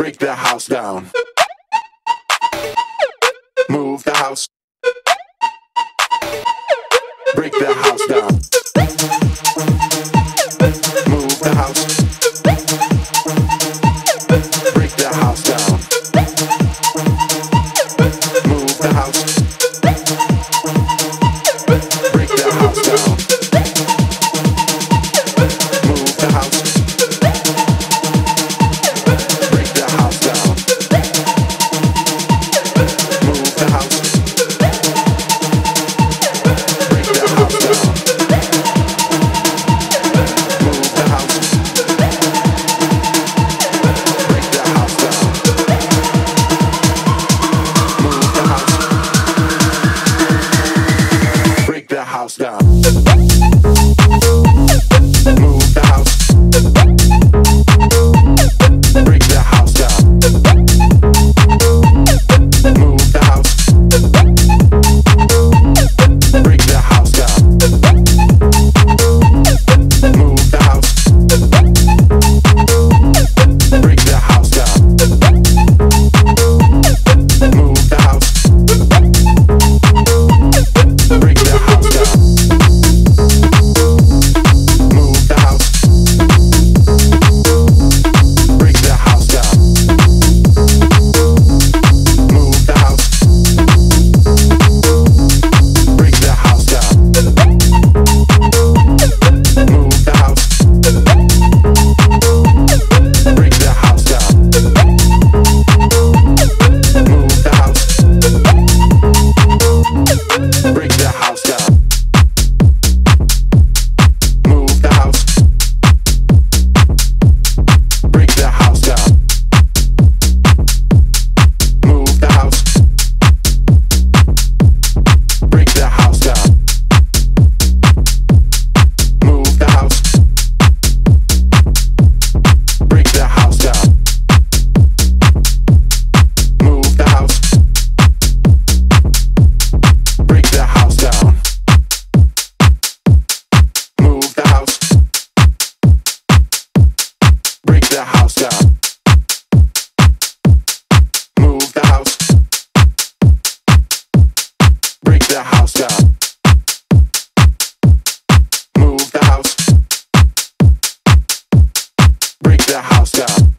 Break the house down. Move the house. Break the house down. stop. house down.